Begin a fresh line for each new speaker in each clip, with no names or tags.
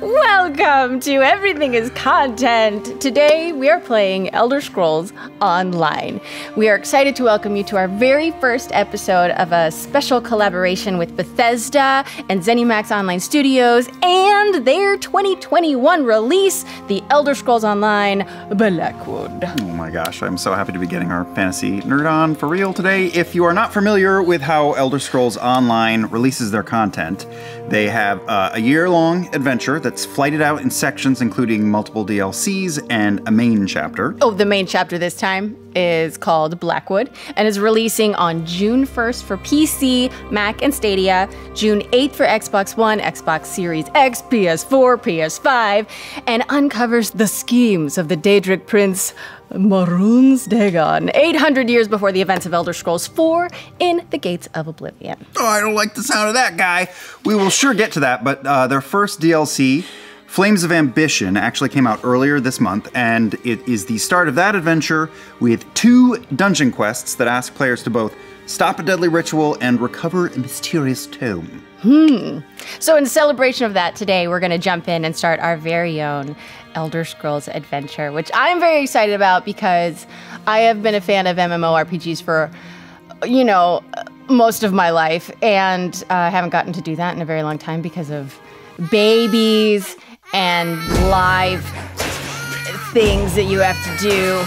Welcome to Everything is Content. Today we are playing Elder Scrolls Online. We are excited to welcome you to our very first episode of a special collaboration with Bethesda and ZeniMax Online Studios and their 2021 release, The Elder Scrolls Online Blackwood.
Oh my gosh, I'm so happy to be getting our fantasy nerd on for real today. If you are not familiar with how Elder Scrolls Online releases their content, they have uh, a year long adventure that's flighted out in sections, including multiple DLCs and a main chapter.
Oh, the main chapter this time is called Blackwood and is releasing on June 1st for PC, Mac, and Stadia, June 8th for Xbox One, Xbox Series X, PS4, PS5, and uncovers the schemes of the Daedric Prince Mehrunes Dagon, 800 years before the events of Elder Scrolls 4 in the Gates of Oblivion.
Oh, I don't like the sound of that guy. We will sure get to that, but uh, their first DLC, Flames of Ambition, actually came out earlier this month, and it is the start of that adventure with two dungeon quests that ask players to both stop a deadly ritual and recover a mysterious tome. Hmm.
So, in celebration of that, today we're going to jump in and start our very own Elder Scrolls adventure, which I'm very excited about because I have been a fan of MMORPGs for, you know, most of my life, and uh, I haven't gotten to do that in a very long time because of babies and live things that you have to do.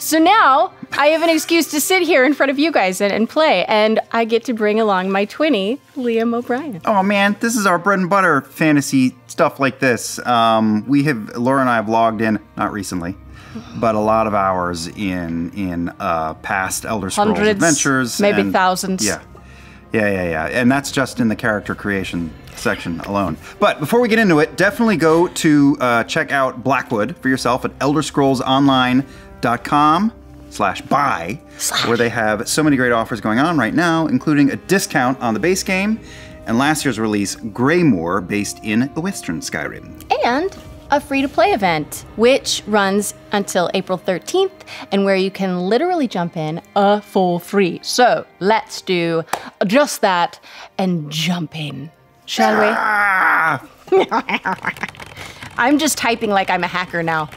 So now I have an excuse to sit here in front of you guys and, and play, and I get to bring along my twinny, Liam O'Brien.
Oh man, this is our bread and butter fantasy stuff like this. Um, we have Laura and I have logged in not recently, but a lot of hours in in uh, past Elder Scrolls
Hundreds,
adventures,
maybe
and-
thousands.
Yeah, yeah, yeah, yeah, and that's just in the character creation section alone. But before we get into it, definitely go to uh, check out Blackwood for yourself at ElderScrollsOnline.com slash buy, where they have so many great offers going on right now, including a discount on the base game and last year's release, Greymoor, based in the Western Skyrim.
and a free to play event, which runs until April 13th, and where you can literally jump in uh, for free. So let's do just that and jump in, shall we? I'm just typing like I'm a hacker now.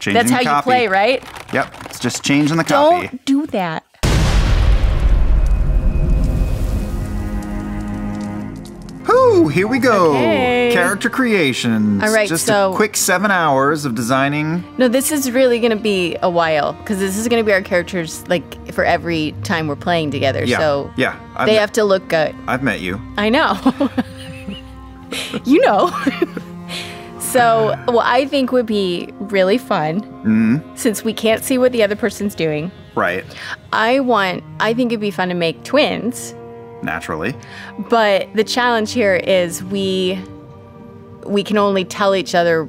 Changing
That's
the
how you play, right?
Yep, it's just changing the copy.
Don't do that.
Whoo, here we go.
Okay.
Character creations.
All right,
just
so-
a quick seven hours of designing.
No, this is really going to be a while because this is going to be our characters like for every time we're playing together.
Yeah,
So
yeah. I've
they
met-
have to look good.
I've met you.
I know. you know. so, what I think would be really fun,
Mm-hmm.
since we can't see what the other person's doing,
Right.
I want, I think it'd be fun to make twins.
Naturally.
But the challenge here is we, we can only tell each other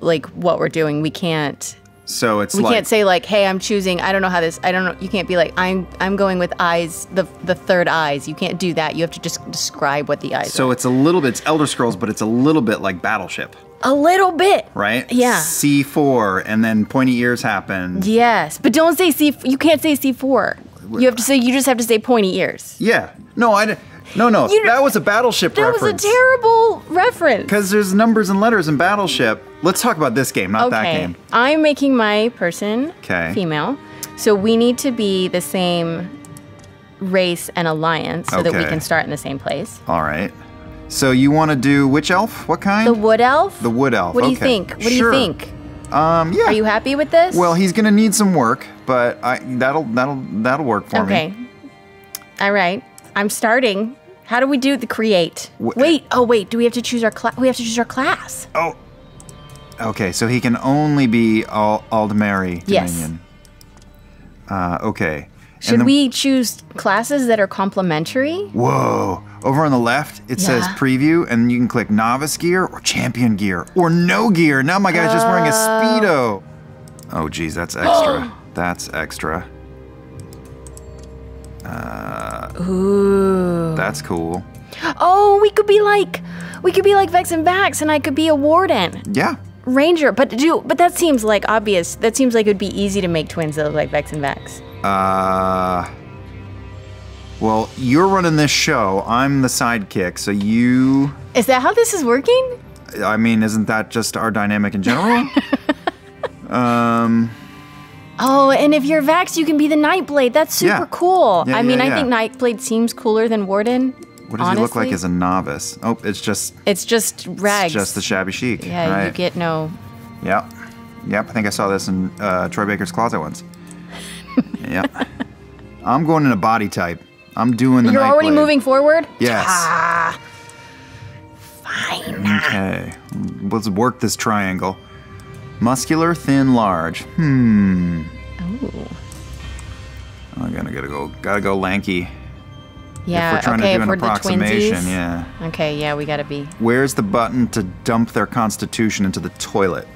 like what we're doing. We can't
So it's
we
like
can't say like hey i'm choosing i don't know how this i don't know you can't be like i'm i'm going with eyes the the third eyes you can't do that you have to just describe what the eyes
so
are
it's a little bit it's Elder Scrolls, but it's a little bit like Battleship,
a little bit
right?
Yeah.
C4, and then pointy ears happen.
yes but don't say c you can't say c4 you have to say you just have to say pointy ears
Yeah. No, I. No, no.
You-
that was a Battleship
that
reference.
was a terrible reference
Because there's numbers and letters in Battleship. Let's talk about this game, not that
okay
game.
i'm making my person
'Kay.
female so we need to be the same race and alliance so that we can start in the same place
All right. So you want to do which elf? What kind?
the wood elf
The wood elf.
what do you think what do you think
Um, yeah.
Are you happy with this?
Well, he's gonna need some work, but I that'll that'll that'll work for
okay.
me. Okay.
All right. I'm starting. How do we do the create?
Wh-
wait. Oh, wait. Do we have to choose our class? We have to choose our class.
Oh. Okay, so he can only be Al- Aldmeri
Yes.
Dominion. Uh, okay.
Should
the-
we choose classes that are complementary?
Whoa! Over on the left, it says preview, and you can click novice gear or champion gear or no gear. Now my guy's just wearing a oh. speedo. Oh, geez, that's extra. that's extra.
Uh, Ooh.
That's cool.
Oh, we could be like, we could be like Vex and Vax, and I could be a warden,
Yeah.
ranger. But do, but that seems like obvious. That seems like it would be easy to make twins that look like Vex and Vax.
Uh. Well, you're running this show. I'm the sidekick, so you.
Is that how this is working?
I mean, isn't that just our dynamic in general? um.
Oh, and if you're Vax, you can be the Nightblade. That's super
Yeah.
cool.
Yeah,
I mean,
yeah,
I think. Nightblade seems cooler than Warden.
What does he look like
honestly.
as a novice? Oh, it's just
It's just rags.
it's just the shabby chic.
yeah,
right.
you get no.
Yep. Yep. I think I saw this in uh, Troy Baker's closet once. Yep. I'm going in a body type. I'm doing the.
You're already
Nightblade.
moving forward.
Yes.
Ah. Fine.
Okay. Let's work this triangle. Muscular, thin, large. Hmm.
Ooh.
I gotta gotta go. Gotta go lanky.
Yeah.
if we're trying
okay.
to do an approximation, yeah.
Okay. Yeah, we gotta be.
Where's the button to dump their constitution into the toilet?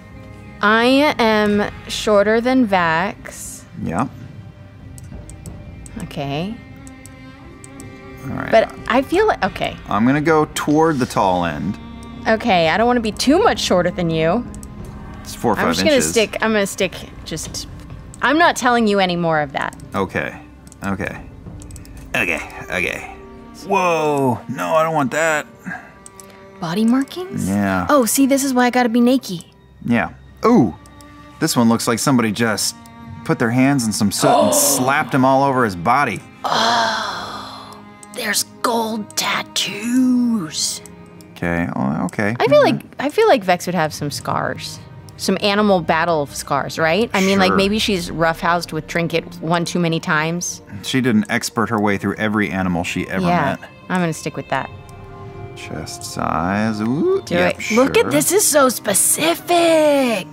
I am shorter than Vax.
Yeah.
Okay.
All right.
But I feel like okay.
I'm gonna go toward the tall end.
Okay. I don't want to be too much shorter than you.
It's four or five I'm
just gonna stick. I'm gonna stick. Just. I'm not telling you any more of that.
Okay. Okay. Okay. Okay. Whoa. No, I don't want that.
Body markings?
Yeah.
Oh, see, this is why I gotta be naked.
Yeah. Ooh. This one looks like somebody just put their hands in some soot and slapped him all over his body.
Oh, there's gold tattoos.
Okay. Oh, okay.
I feel mm-hmm. like I feel like Vex would have some scars. Some animal battle scars, right? I mean, like maybe she's roughhoused with Trinket one too many times.
she didn't expert her way through every animal she ever
yeah,
met.
I'm gonna stick with that.
Chest size. Ooh.
Do
yep,
it. Look at this is so specific.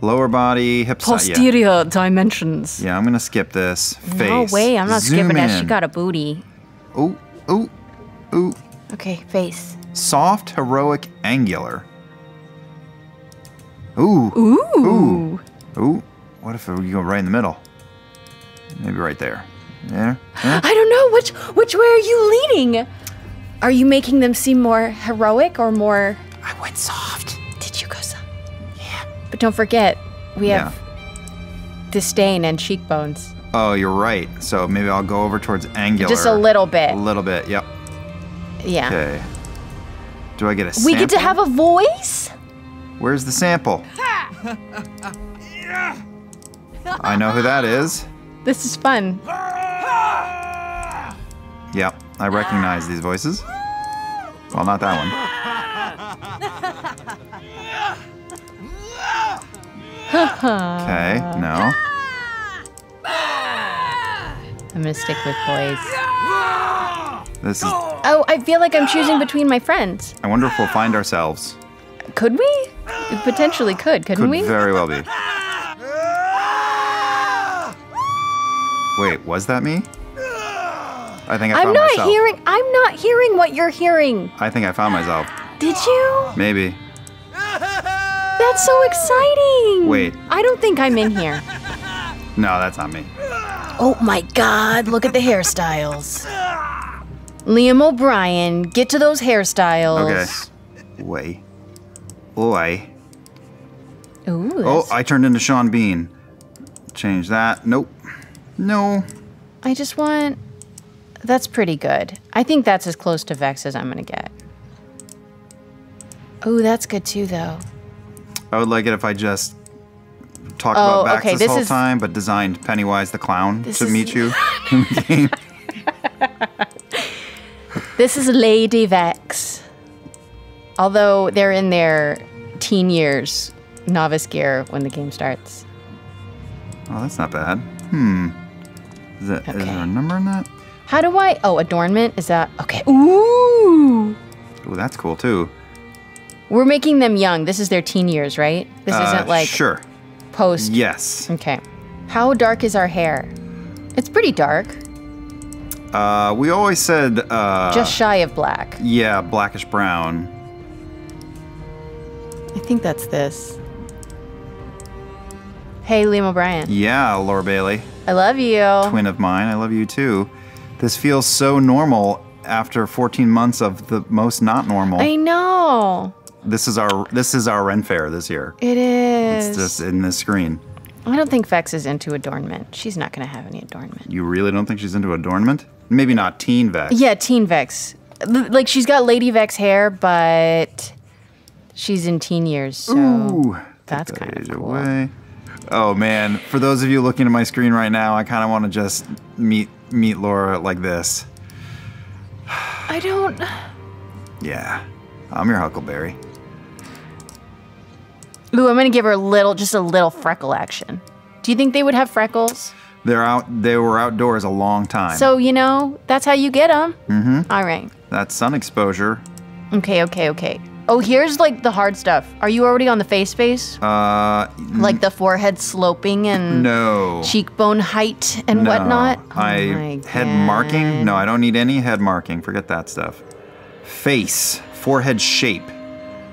Lower body, hip size. Yeah.
Posterior dimensions.
yeah, I'm gonna skip this. Face.
No way, I'm not
Zoom
skipping that. She got a booty.
Ooh. Ooh. Ooh.
Okay, face.
Soft, heroic, angular. Ooh.
Ooh.
Ooh. Ooh. What if we go right in the middle? Maybe right there. Yeah. yeah.
I don't know which which way are you leaning. Are you making them seem more heroic or more?
I went soft.
But don't forget, we
Yeah.
have disdain and cheekbones.
Oh, you're right. So maybe I'll go over towards angular.
Just a little bit.
A little bit. Yep.
Yeah.
Okay. Do I get a
We get to have a voice.
Where's the sample? I know who that is.
This is fun.
Yep, I recognize these voices. Well, not that one. Okay, no.
I'm gonna stick with boys.
This is.
Oh, I feel like I'm choosing between my friends.
I wonder if we'll find ourselves.
Could we? We potentially could, couldn't we?
Could
we?
very well be. Wait, was that me? I think I
I'm
found
not
myself.
hearing. I'm not hearing what you're hearing.
I think I found myself.
Did you?
Maybe.
That's so exciting.
Wait.
I don't think I'm in here.
No, that's not me.
Oh my god, look at the hairstyles. Liam O'Brien, get to those hairstyles.
Okay. Wait. Oi.
Ooh.
Oh, I turned into Sean Bean. Change that. Nope. No.
I just want. That's pretty good. I think that's as close to Vex as I'm gonna get. Oh, that's good too, though.
I would like it if I just talked
Oh,
about Vax
okay,
this,
this
whole
is-
time, but designed Pennywise the clown
This
to
is-
meet you in the game.
This is Lady Vex. Although they're in their teen years, novice gear when the game starts.
Oh, that's not bad. Hmm. Is, that, is
Okay.
there a number in that?
How do I? Oh, adornment is that okay? Ooh,
Oh, that's cool too.
We're making them young. This is their teen years, right? This
Uh,
isn't like
Sure.
post.
Yes.
Okay. How dark is our hair? It's pretty dark,
Uh, we always said, uh,
just shy of black.
yeah, blackish brown.
I think that's this. Hey, Liam O'Brien.
Yeah, Laura Bailey,
I love you.
twin of mine. I love you too. This feels so normal after 14 months of the most not normal.
I know.
This is our this is our Ren Fair this year.
It is.
It's just in this screen.
I don't think Vex is into adornment. She's not going to have any adornment.
You really don't think she's into adornment? Maybe not teen Vex.
Yeah, teen Vex. L- Like she's got Lady Vex hair, but she's in teen years, so
Ooh,
that's
that
kind of cool.
away. Oh man, for those of you looking at my screen right now, I kind of want to just meet meet Laura like this.
I don't.
Yeah, I'm your Huckleberry.
Ooh, I'm gonna give her a little, just a little freckle action. Do you think they would have freckles?
They're out. They were outdoors a long time.
So you know, that's how you get them. Mm-hmm. All right.
that sun exposure.
Okay. Okay. Okay. Oh, here's like the hard stuff. Are you already on the face face?
Uh,
like the forehead sloping and
no.
cheekbone height and
no.
whatnot? Oh
I head marking. No, I don't need any head marking. Forget that stuff. Face, forehead shape.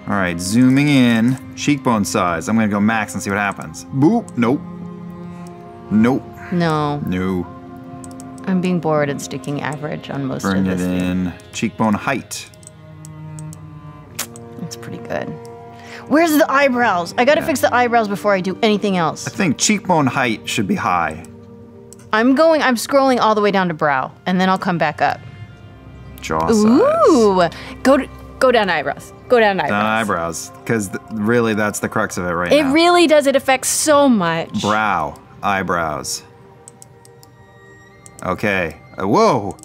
All right, zooming in, cheekbone size. I'm gonna go max and see what happens. Boop. Nope. Nope.
No,
No.
I'm being bored and sticking average on most
Bring
of
it
this. thing.
in. Cheekbone height.
That's pretty good. Where's the eyebrows? I gotta fix the eyebrows before I do anything else.
I think cheekbone height should be high.
I'm going. I'm scrolling all the way down to brow, and then I'll come back up.
Jaw size.
Ooh, go to, go down eyebrows. Go down eyebrows.
Down eyebrows, because th- really that's the crux of it right
It
now.
really does. It affects so much.
Brow, eyebrows. Okay. Uh, whoa.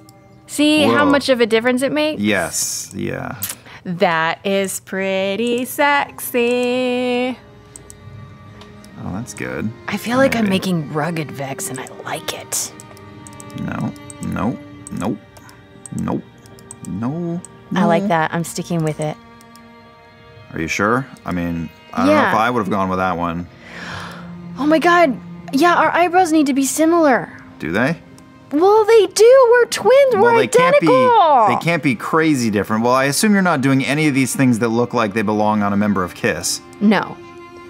See how much of a difference it makes?
Yes. Yeah.
That is pretty sexy.
Oh, that's good.
I feel like I'm making rugged Vex, and I like it.
No. Nope. Nope. Nope. No.
I like that. I'm sticking with it.
Are you sure? I mean, I don't know
Yeah.
if I would have gone with that one.
Oh my god. Yeah, our eyebrows need to be similar.
Do they?
Well, they do. We're twins. We're
well, they
identical.
can't be. They can't be crazy different. Well, I assume you're not doing any of these things that look like they belong on a member of Kiss.
No.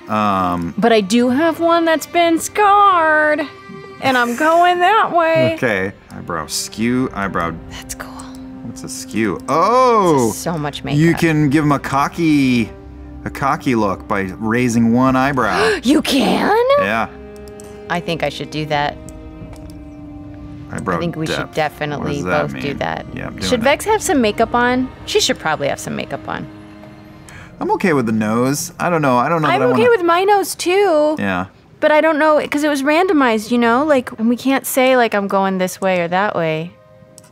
Um.
But I do have one that's been scarred. And I'm going that way.
Okay. Eyebrow skew. Eyebrow.
That's cool.
What's a skew? Oh.
So much makeup.
You can give him a cocky, a cocky look by raising one eyebrow.
You can?
yeah.
I think I should do that.
Eyebrow
I think we should
depth. What
definitely both do that.
Yeah.
Should
it.
Vex have some makeup on? She should probably have some makeup on.
I'm okay with the nose. I don't know. I don't know.
I'm okay
wanna...
with my nose too.
Yeah.
But I don't know because it was randomized, you know? Like, and we can't say, like, I'm going this way or that way.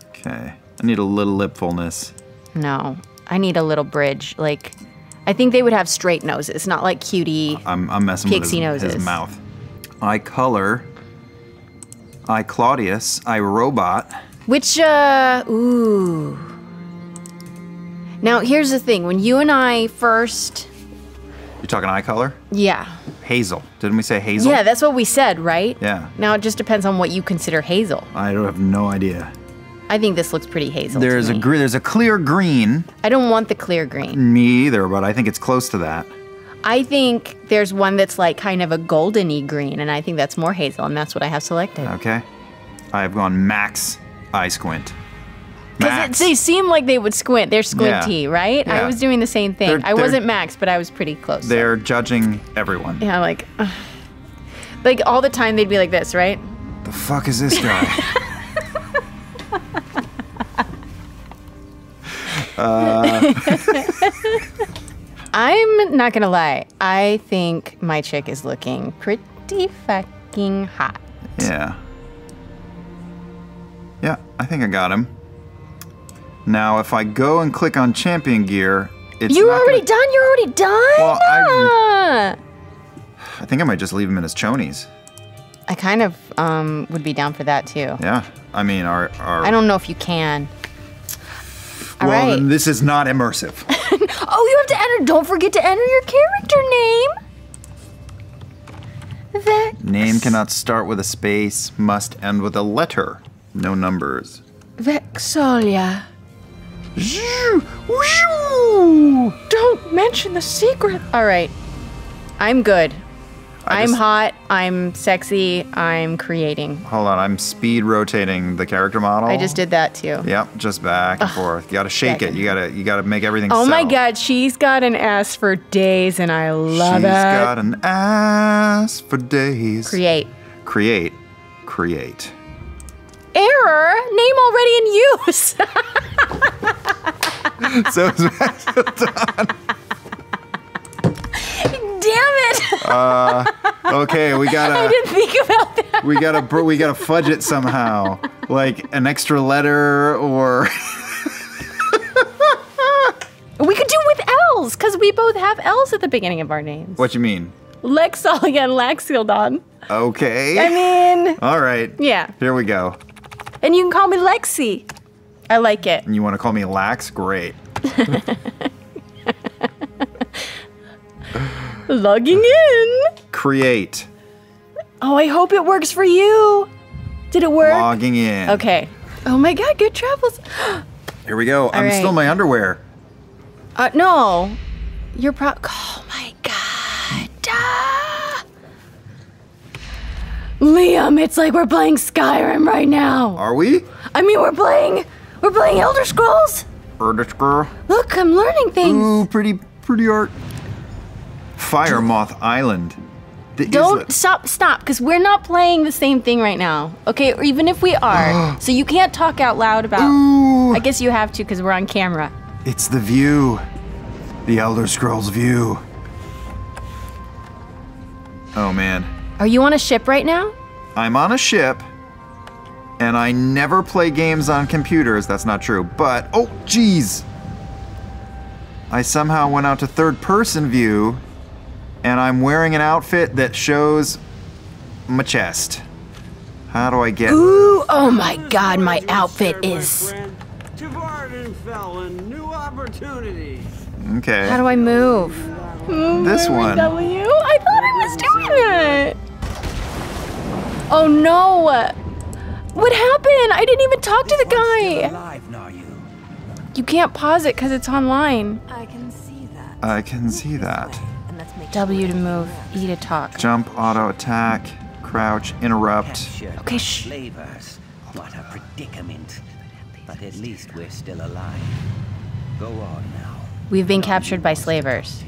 Okay. I need a little lip fullness.
No. I need a little bridge. Like, I think they would have straight noses, not like cutie.
I'm, I'm messing
Pixie
with his, his mouth. Eye color. Eye Claudius. Eye robot.
Which, uh, ooh. Now, here's the thing. When you and I first.
You're talking eye color?
Yeah.
Hazel. Didn't we say hazel?
Yeah, that's what we said, right?
Yeah.
Now it just depends on what you consider hazel.
I don't have no idea.
I think this looks pretty hazel.
There's a gr- there's a clear green.
I don't want the clear green.
Me either, but I think it's close to that.
I think there's one that's like kind of a goldeny green, and I think that's more hazel, and that's what I have selected.
Okay. I've gone max eye squint.
Because they seem like they would squint. They're squinty, right?
Yeah.
I was doing the same thing.
They're-
I
they're-
wasn't max, but I was pretty close.
They're judging everyone.
yeah, like, ugh. like all the time they'd be like this, right?
The fuck is this guy?
I'm not gonna lie. I think my chick is looking pretty fucking hot.
yeah. Yeah, I think I got him. Now, if I go and click on champion gear, it's
You're already
gonna-
done. You're already done.
Well, I-. I think I might just leave him in his chonies.
I kind of um, would be down for that too.
Yeah. I mean, our our.
I don't know if you can. All
well,
right.
then this is not immersive.
Oh, you have to enter. Don't forget to enter your character name. Vex.
Name cannot start with a space. Must end with a letter. No numbers.
Vexolia. Don't mention the secret. All right. I'm good.
I
I'm
just-
hot. I'm sexy. I'm creating.
Hold on, I'm speed rotating the character model.
I just did that too.
Yep, just back and forth. You gotta shake it. You gotta you gotta make everything.
Oh my god, she's got an ass for days and I love
She's
it.
got an ass for days.
Create.
create, create.
Error. Name already in use.
so it's
Damn it.
Uh, okay. We gotta I
didn't think about that.
we gotta we gotta fudge it somehow, like an extra letter or.
We could do with L's because we both have L's at the beginning of our names.
what you mean?
Lexalia and Laxildon.
Okay.
I mean,
All right.
yeah.
Here we go.
And you can call me Lexi. I like it.
And you want to call me Lax? Great.
Logging in.
Create.
Oh, I hope it works for you. Did it work?
Logging in.
Okay. Oh my god, good travels.
Here we go. I'm
right.
still in my underwear.
Uh, no. You're pro. Oh my god. Ah. Liam, it's like we're playing Skyrim right now.
Are we?
I mean, we're playing. We're playing Elder Scrolls.
Elder girl.
Look, I'm learning things.
Ooh, pretty, pretty art. Fire Moth Island. The
Don't
islet.
stop, stop, because we're not playing the same thing right now. Okay, or even if we are, so you can't talk out loud about.
Ooh,
I guess you have to, because we're on camera.
it's the view. The Elder Scrolls view. Oh man.
Are you on a ship right now?
I'm on a ship, and I never play games on computers. That's not true. But, oh, jeez. I somehow went out to third person view, and I'm wearing an outfit that shows my chest. How do I get.
Ooh, oh my god, my outfit is.
To new opportunities.
Okay.
How do I move?
this one.
W? I thought I was doing it. Oh no! What happened? I didn't even talk to the guy.
You.
You can't pause it because it's online.
I can see that.
I can see that.
And let's make
W to move, E to talk.
Jump, auto attack, crouch, interrupt.
Okay,
by
shh.
Slavers. What a predicament. But at least we're still alive. Go on now.
We've been captured by slavers.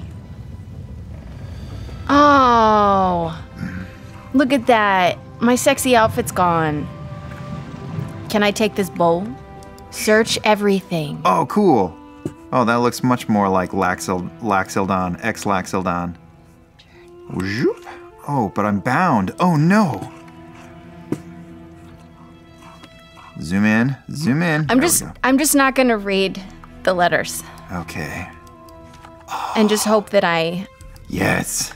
Oh, look at that. My sexy outfit's gone. Can I take this bowl? Search everything.
Oh, cool. Oh, that looks much more like Laxil- Laxildon, ex Laxildon. Whoop. Oh, but I'm bound. Oh no. Zoom in, zoom in.
I'm
There
just. I'm just not gonna read the letters
Okay.
and just hope that I
Yes.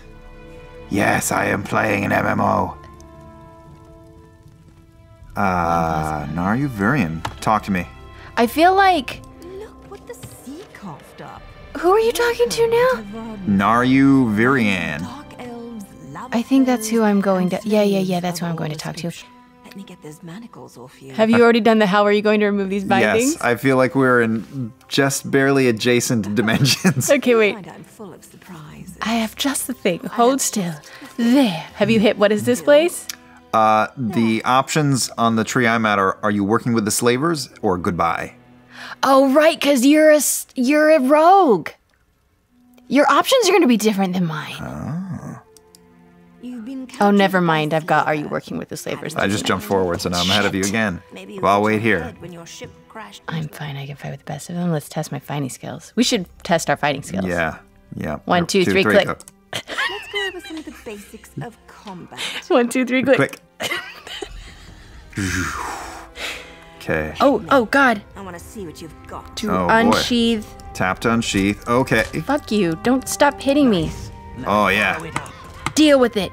Yes, I am playing an MMO. Uh, Naryu Virian, talk to me.
I feel like
Look what the sea coughed up.
who are you talking to now?
Naryu Virian.
Dark elves, lava
I think that's who I'm going to- yeah, yeah, yeah, that's who I'm going to talk to.
Let me get those manacles off you.
Have you already done the how are you going to remove these bindings?
Yes, I feel like we're in just barely adjacent dimensions.
Okay, wait.
I'm full of surprises.
I have just the thing. Hold still. There. Have you hit what is this place?
Uh, the options on the tree I'm at are: Are you working with the slavers or goodbye?
Oh, right, because you're a s- you're a rogue. Your options are going to be different than mine.
You've been
Oh, never mind. I've got. Are you working with the slavers?
I just jumped forward, so now I'm ahead of you again.
Maybe
Well, I'll wait here.
When your ship crashed
I'm fine. I can fight with the best of them. Let's test my fighting skills. We should test our fighting skills.
Yeah, yeah.
One, two, three, click.
go.
Let's go over some of the basics of combat.
One, two, three, click.
Quick. Okay.
Oh, oh, God.
I want to see what you've got.
To
Oh, boy.
unsheath.
Tap to unsheath. Okay.
Fuck you. Don't stop hitting me.
Oh yeah.
Deal with it.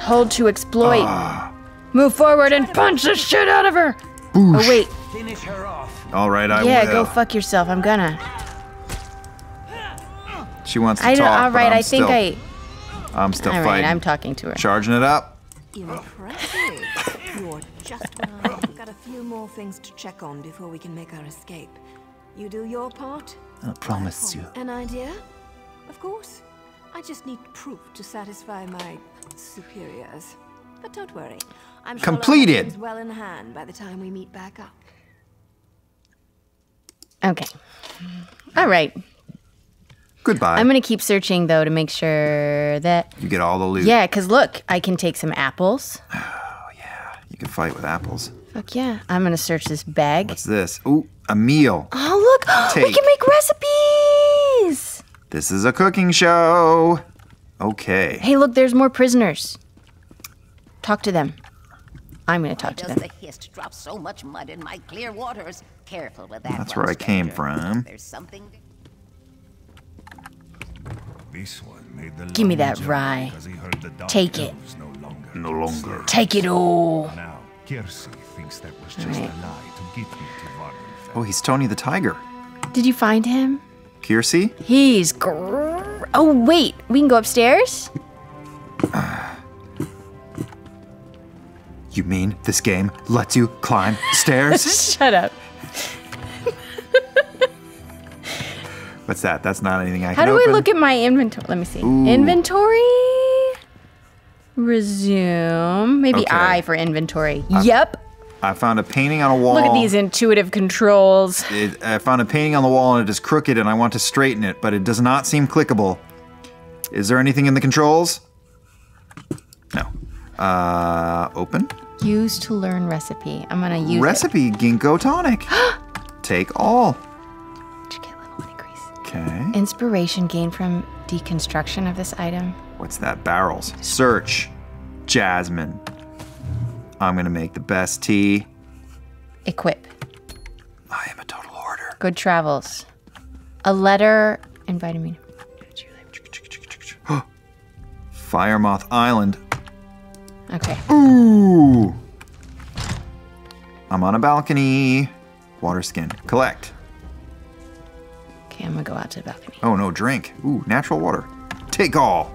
Hold to exploit.
Ah.
Move forward and punch the shit out of her. Oh, wait.
Finish her off.
All right, I
Yeah,
will.
go fuck yourself. I'm gonna.
She wants to
I
talk.
All
but I'm
I think
still,
I.
I'm still
All right,
fighting.
I'm talking to her.
Charging it up.
Impressive. You're just right. We've got a few more things to check on before we can make our escape. You do your part.
I promise you.
An idea? Of course. I just need proof to satisfy my superiors. But don't worry. I'm sure
Completed.
I'll have things well in hand by the time we meet back up.
Okay. All right.
Goodbye.
I'm gonna keep searching though to make sure that
you get all the loot.
yeah, cause look, I can take some apples.
Oh yeah, you can fight with apples.
Fuck yeah. I'm gonna search this bag.
What's this? Ooh, a meal.
Oh look, we can make recipes.
This is a cooking show. Okay.
Hey, look, there's more prisoners. Talk to them. I'm gonna talk to
Does
them.
the hist drop so much mud in my clear waters? Careful with that.
That's
one,
where I came from.
There's something.
This one made the
Give me that rye.
he heard the
Take it.
No longer.
No longer.
Take it all.
Now, Kirsi thinks that was just
Right.
a lie to get me to Vvardenfell.
Oh, he's Tony the Tiger.
Did you find him? He's gr- Oh wait, we can go upstairs.
You mean this game lets you climb stairs?
Shut up.
What's that? That's not anything I
How
can
do I
open.
look at my inventory? Let me see.
Ooh.
Inventory. Resume. Maybe
Okay.
I for inventory. Uh, yep.
I found a painting on a wall.
Look at these intuitive controls.
It, I found a painting on the wall and it is crooked and I want to straighten it, but it does not seem clickable. Is there anything in the controls? No. Uh, open.
Use to learn recipe. I'm gonna use
Recipe ginkgo tonic. Take all.
it. Get level increase.
Okay.
Inspiration gained from deconstruction of this item.
What's that? Barrels. Search. Jasmine. I'm gonna make the best tea.
Equip.
I am a total hoarder.
Good travels. A letter and vitamin.
Firemoth Island.
Okay.
Ooh. I'm on a balcony. Water skin. Collect.
Okay, I'm gonna go out to the balcony.
Oh no, drink. Ooh, natural water. Take all.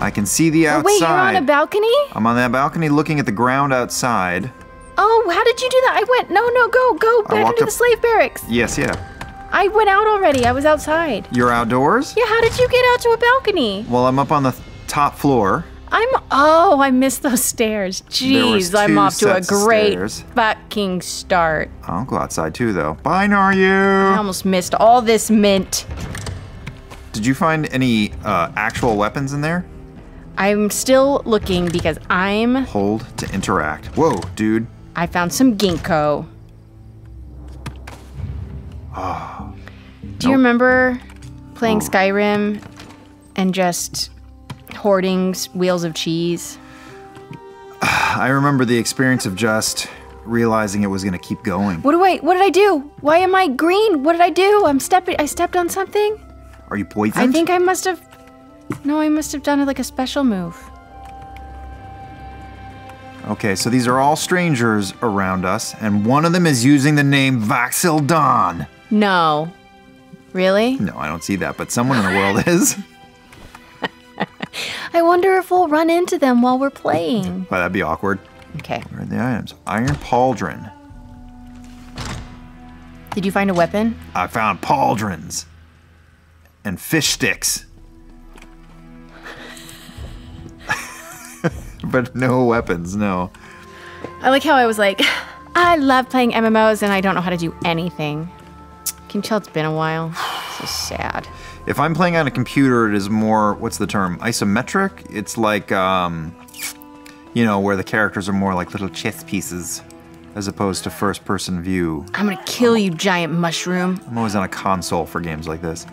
I can see the
Oh,
outside.
wait, you're on a balcony?
I'm on that balcony looking at the ground outside.
Oh, how did you do that? I went. No, no, go, go back into the slave barracks.
Yes, yeah.
I went out already. I was outside.
You're outdoors?
Yeah, how did you get out to a balcony?
Well, I'm up on the th- top floor.
I'm. Oh, I missed those stairs. Jeez, I'm off to a great fucking start.
I'll go outside too, though. Bye,
I almost missed all this mint.
Did you find any uh, actual weapons in there?
I'm still looking because I'm.
Hold to interact. Whoa, dude.
I found some ginkgo. Ah, do you remember playing oh. Skyrim and just hoarding wheels of cheese?
I remember the experience of just realizing it was going to keep going.
What do I? What did I do? Why am I green? What did I do? I'm stepping. I stepped on something.
Are you poisoned?
I think I must have. No, I must have done it like a special move.
Okay, so these are all strangers around us, and one of them is using the name Vaxildan.
No. Really?
No, I don't see that, but someone in the world is.
I wonder if we'll run into them while we're playing.
Well, that'd be awkward.
Okay.
Where are the items? Iron pauldron.
Did you find a weapon?
I found pauldrons and fish sticks. but no weapons, no.
I like how I was like, I love playing MMOs and I don't know how to do anything. Can you tell it's been a while? So sad.
If I'm playing on a computer, it is more, what's the term? Isometric? It's like, um, you know, where the characters are more like little chess pieces as opposed to first person view.
I'm gonna kill you, giant mushroom.
I'm always on a console for games like this.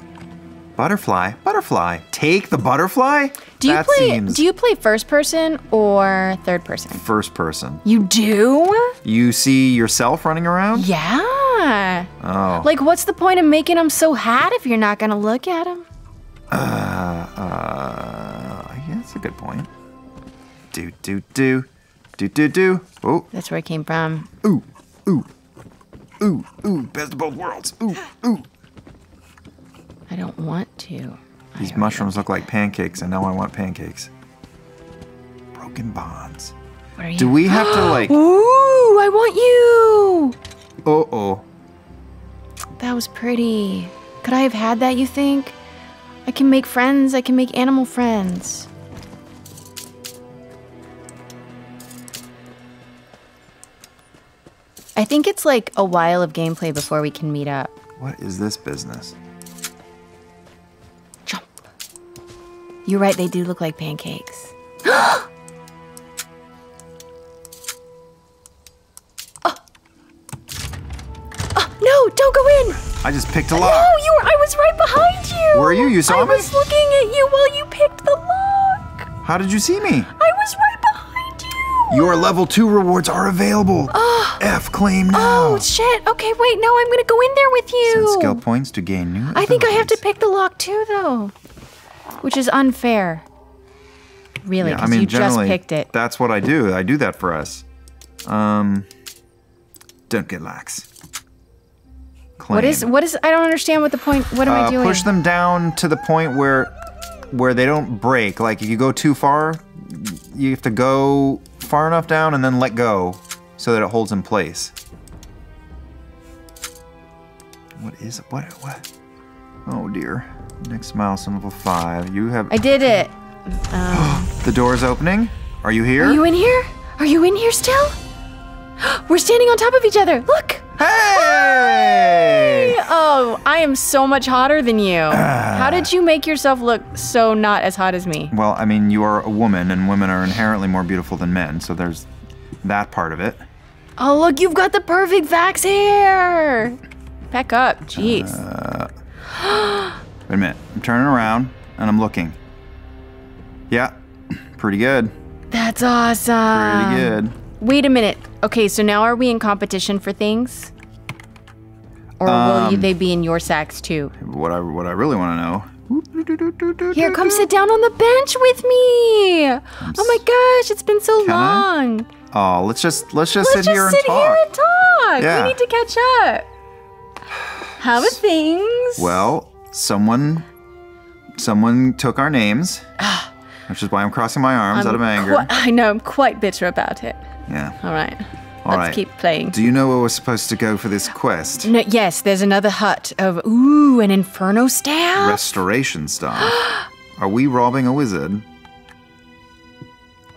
Butterfly, butterfly. Take the butterfly?
Do you
that
play
seems
do you play first person or third person?
first person.
You do?
You see yourself running around?
Yeah.
Oh.
Like what's the point of making them so hot if you're not gonna look at them?
Uh, yeah, that's a good point. Do, do, do. Do, do, do. Oh,
That's where it came from.
ooh, ooh, ooh, ooh. Best of both worlds. Ooh, ooh.
I don't want to.
These mushrooms look like pancakes, and now I want pancakes. Broken bonds.
Where are you?
Do we have to, like.
Ooh, I want you.
Uh oh.
That was pretty. Could I have had that, you think? I can make friends. I can make animal friends. I think it's like a while of gameplay before we can meet up.
What is this business?
You're right, they do look like pancakes. oh. Oh, no, don't go in!
I just picked a lock.
No, you were, I was right behind you!
Were you? You saw
I
me?
I was looking at you while you picked the lock!
How did you see me?
I was right behind you!
Your level two rewards are available. Ah. F claim now.
Oh, shit. Okay, wait, no, I'm gonna go in there with you.
Send skill points to gain new.
I think I have to pick the lock too, though. Which is unfair. Really,
Yeah,
because
I mean,
you just picked it.
that's what I do. I do that for us. Um, don't get lax. Claim.
What is, what is, I don't understand what the point, what am I
Uh,
doing?
push them down to the point where where they don't break. Like if you go too far, you have to go far enough down and then let go so that it holds in place. What is what what? Oh dear. Next milestone level five. You have
I did it.
Um, the door's opening. Are you here?
Are you in here? Are you in here still? We're standing on top of each other. Look.
hey!
Oh, I am so much hotter than you. How did you make yourself look so not as hot as me?
Well, I mean, you are a woman, and women are inherently more beautiful than men, so there's that part of it.
Oh, look, you've got the perfect Vax hair. Back up. Jeez.
Uh, Wait a minute. I'm turning around and I'm looking. Yeah, pretty good.
That's awesome.
Pretty good.
Wait a minute. Okay, so now are we in competition for things? Or will
Um,
you, they be in your sacks too?
What I what I really want to know.
Here, come sit down on the bench with me. Oh my gosh, it's been so
Can I?
long.
Oh, let's just let's just
Let's
sit
just
here and
sit
talk.
here and talk.
Yeah.
We need to catch up. How are things?
Well, someone someone took our names, which is why I'm crossing my arms out of anger.
I know, I'm quite bitter about it.
yeah.
All right.
All
Let's
right.
keep playing.
Do you know where we're supposed to go for this quest?
No, yes, there's another hut of ooh, an inferno staff.
Restoration staff. Are we robbing a wizard?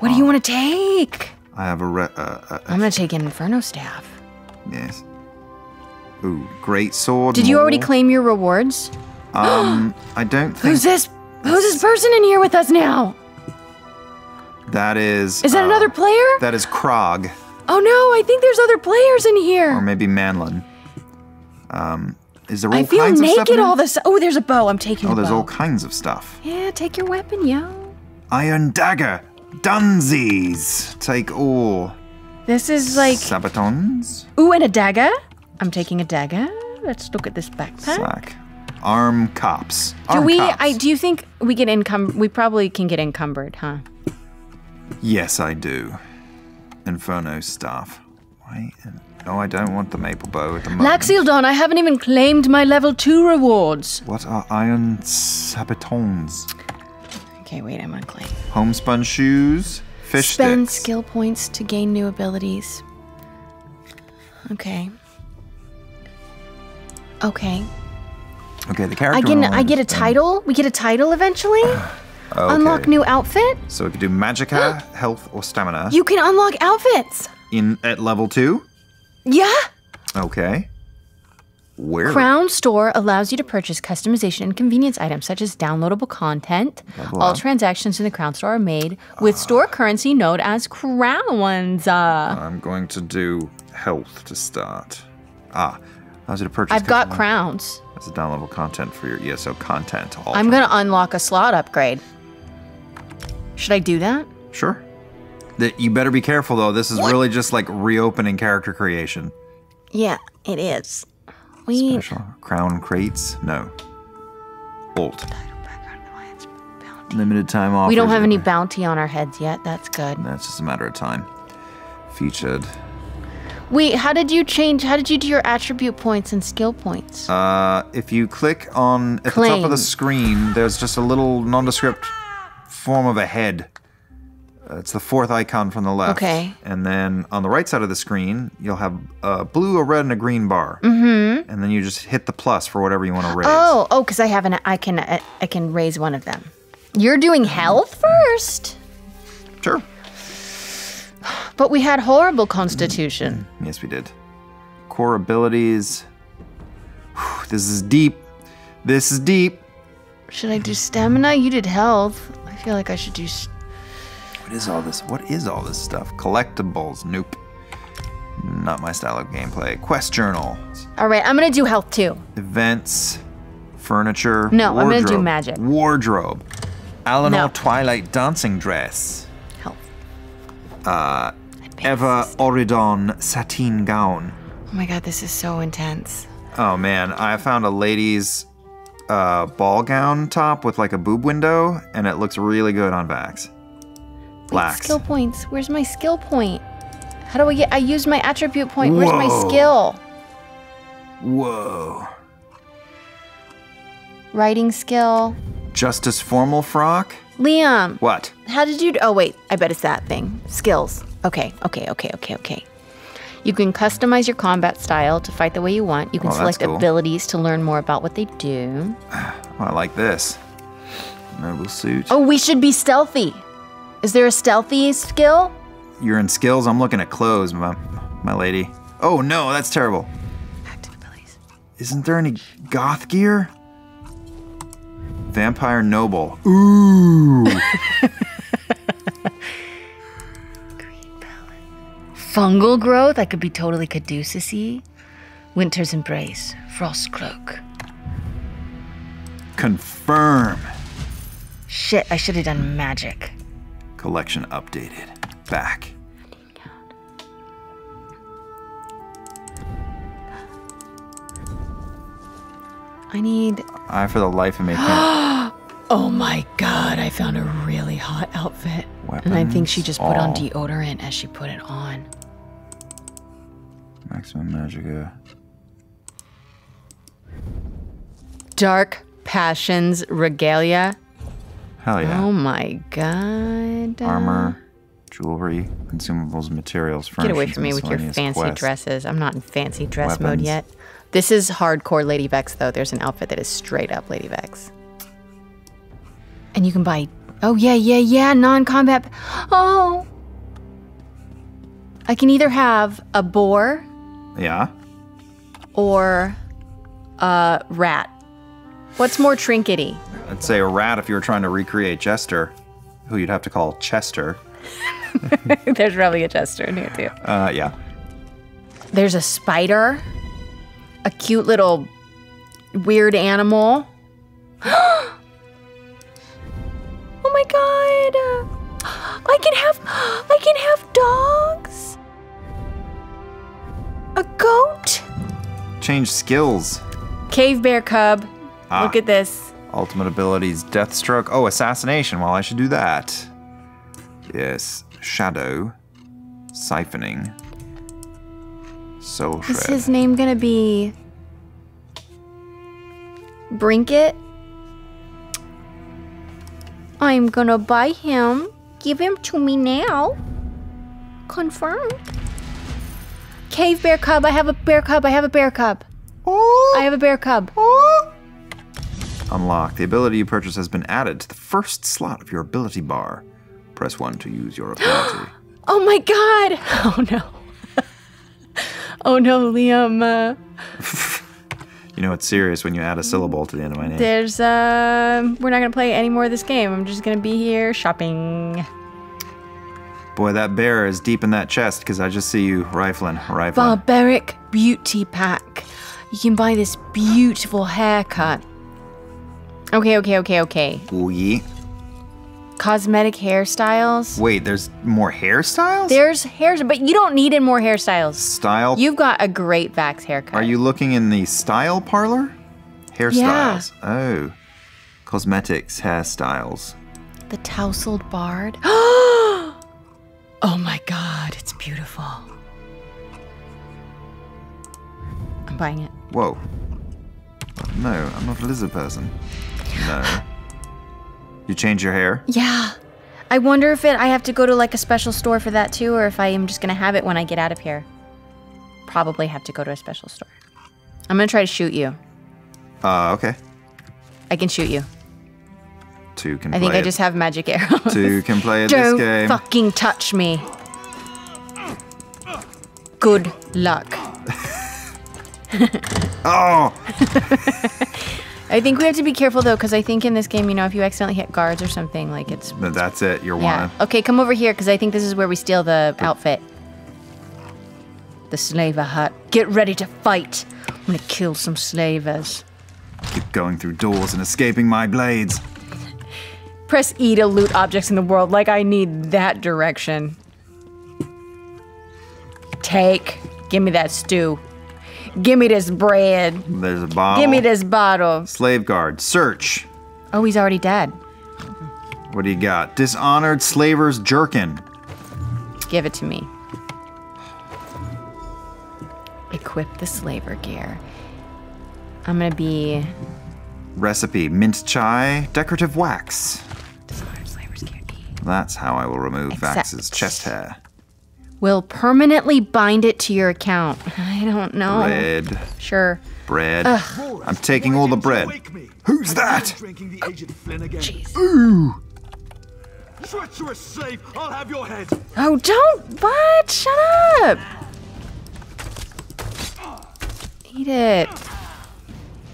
what do you want to take?
I have a re- uh, uh,
I'm gonna take an inferno staff.
yes. Ooh, great sword.
Did you already claim your rewards?
Um, I don't think
Who's this? Who's this person in here with us now?
that is.
Is that
uh,
another player?
That is Krog,
oh no, I think there's other players in here.
or maybe Manlin. Um, is there all
I feel
kinds of stuff?
naked all this. Oh, there's a bow. I'm taking
Oh,
the
there's
bow.
all kinds of stuff.
yeah, take your weapon, yo.
Iron dagger, Dunsies. Take all.
This is like
Sabatons.
ooh, and a dagger. I'm taking a dagger. Let's look at this backpack.
Slack. Arm cops.
Do we?
cops.
I do you think we get encum? We probably can get encumbered, huh?
Yes, I do. Inferno staff. Why? No, I don't want the maple bow at the moment.
Laxildon, I haven't even claimed my level two rewards.
What are iron sabatons?
Okay, wait, I'm claim.
Homespun shoes. Fish
Spend
sticks.
skill points to gain new abilities. Okay. Okay.
Okay, the character.
I get I get a title. We get a title eventually.
Okay.
Unlock new outfit.
So we can do magicka, health, or stamina
You can unlock outfits.
in at level two.
Yeah.
Okay. Where?
Crown Store allows you to purchase customization and convenience items such as downloadable content. All transactions in the Crown Store are made with store currency known as crowns. Uh,
I'm going to do health to start. Ah, allows you to purchase.
I've got crowns.
That's a down level content for your ESO content.
I'm gonna unlock a slot upgrade. Should I do that?
Sure. That you better be careful though. This is really just like reopening character creation.
Yeah, it is. We
Special crown crates. No. Bolt. Limited time offers.
we don't have any bounty on our heads yet. That's good.
That's just a matter of time. Featured.
Wait, how did you change? How did you do your attribute points and skill points?
Uh, if you click on at the top of the screen, there's just a little nondescript form of a head. It's the fourth icon from the left.
Okay.
And then on the right side of the screen, you'll have a blue, a red, and a green bar. Mm-hmm. And then you just hit the plus for whatever you want to raise.
Oh, oh, because I have an. I can. I, I can raise one of them. You're doing health first,
Sure.
But we had horrible constitution. Mm, mm.
Yes, we did. Core abilities. Whew, This is deep. This is deep.
Should I do stamina? You did health. I feel like I should do.
What is all this? What is all this stuff? Collectibles. Nope. Not my style of gameplay. Quest journal.
All right, I'm gonna do health too.
Events. Furniture.
No, I'm gonna do magic.
Wardrobe. Alanor
No.
Twilight dancing dress.
Health.
Eva Oridon sateen gown.
Oh my god, this is so intense.
Oh man, I found a lady's uh, ball gown top with like a boob window, and it looks really good on Vax. Blacks.
Skill points. Where's my skill point? How do I get? I used my attribute point. Where's my skill?
Whoa.
Writing skill.
Justice formal frock?
Liam,
What?
how did you? Oh wait, I bet it's that thing. Skills. Okay, okay, okay, okay, okay. You can customize your combat style to fight the way you want. You can
Oh, that's
select
cool.
abilities to learn more about what they do.
Oh, I like this. Noble suit.
Oh, we should be stealthy. Is there a stealthy skill?
You're in skills. I'm looking at clothes, my, my lady. Oh no, that's terrible.
Active abilities.
Isn't there any goth gear? Vampire noble. Ooh.
Fungal growth. I could be totally caduceusy. Winter's embrace. Frost cloak.
Confirm.
Shit, I should have done magic.
Collection updated. Back.
I need.
I, for the life of me, can't.
Oh my god, I found a really hot outfit. and I think she just put on deodorant as she put it on.
Maximum Magicka.
Dark Passions Regalia.
Hell yeah.
Oh my god.
Armor, jewelry, consumables, materials.
Get away from me with your fancy
quests.
dresses. I'm not in fancy dress mode yet. This is hardcore Lady Vex, though. There's an outfit that is straight up Lady Vex. And you can buy. Oh, yeah, yeah, yeah. Non combat. Oh. I can either have a boar
Yeah.
or a rat. What's more trinkety?
I'd say a rat if you were trying to recreate Jester, who you'd have to call Chester.
There's probably a jester in here, too.
Uh, yeah.
There's a spider, a cute little weird animal. oh my god! I can have I can have dogs. A goat.
Change skills.
Cave bear cub.
Ah.
Look at this.
Ultimate abilities, Deathstroke. Oh, Assassination. Well, I should do that. Yes. Shadow. Siphoning. Soul
Is his name gonna be Trinket? I'm gonna buy him. Give him to me now. Confirmed. Cave bear cub. I have a bear cub. I have a bear cub. Oh. I have a bear cub. Oh.
Unlock. The ability you purchase has been added to the first slot of your ability bar. Press 1 to use your ability.
Oh my god! Oh no. oh no, Liam. Uh,
you know it's serious when you add a syllable to the end of my name.
there's uh, we're not gonna play any more of this game. I'm just gonna be here shopping.
Boy, that bear is deep in that chest because I just see you rifling, rifling.
Barbaric Beauty Pack. You can buy this beautiful haircut. Okay, okay, okay, okay.
Ooh, yeah.
Cosmetic hairstyles.
Wait, there's more hairstyles?
There's hairs, but you don't need any more hairstyles.
Style?
You've got a great Vax haircut.
Are you looking in the style parlor? Hairstyles. Oh. Cosmetics, hairstyles.
the tousled bard? oh my god, it's beautiful. I'm buying it.
Whoa. No, I'm not a lizard person. No. You change your hair?
Yeah. I wonder if it I have to go to like a special store for that too, or if I am just gonna have it when I get out of here. Probably have to go to a special store. I'm gonna try to shoot you.
Uh, okay.
I can shoot you.
Two can
I think I
it.
just have magic arrows.
Two can play at this
Don't
game.
fucking touch me. Good luck.
Oh,
I think we have to be careful though, because I think in this game, you know, if you accidentally hit guards or something, like it's
but that's it. You're
yeah.
one.
Okay, come over here, because I think this is where we steal the outfit. The slaver hut. Get ready to fight. I'm gonna kill some slavers.
Keep going through doors and escaping my blades.
Press E to loot objects in the world. Like I need that direction. Take. Give me that stew. Give me this bread.
There's a bottle.
Give me this bottle.
Slave guard. Search.
Oh, he's already dead.
What do you got? Dishonored slaver's jerkin.
Give it to me. Equip the slaver gear. I'm gonna be
Recipe mint chai, decorative wax.
dishonored slaver's gear.
That's how I will remove
Accept.
Vax's chest hair.
Will permanently bind it to your account. I don't know.
Bread.
Sure.
Bread. Ugh. I'm taking all the bread. Who's that?
Drinking the agent Flynn again.
Ooh.
Treacherous slave! I'll have your head!
Oh, don't! What? Shut up! Eat it.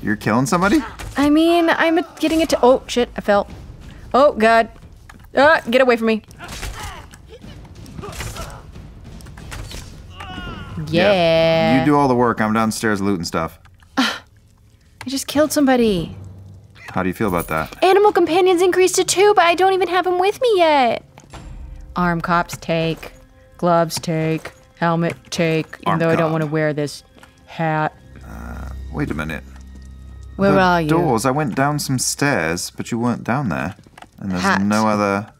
You're killing somebody?
I mean, I'm getting it to. Oh, shit, I fell. Oh, God. Ah, get away from me. Yeah.
You do all the work. I'm downstairs looting stuff.
I just killed somebody.
How do you feel about that?
Animal companions increased to two, but I don't even have them with me yet. Arm cops take. Gloves take. Helmet take. Even
Arm
though I don't want to wear this hat.
Uh, wait a minute.
Where
the
are you?
doors. I went down some stairs, but you weren't down there. And there's
Hat.
no other.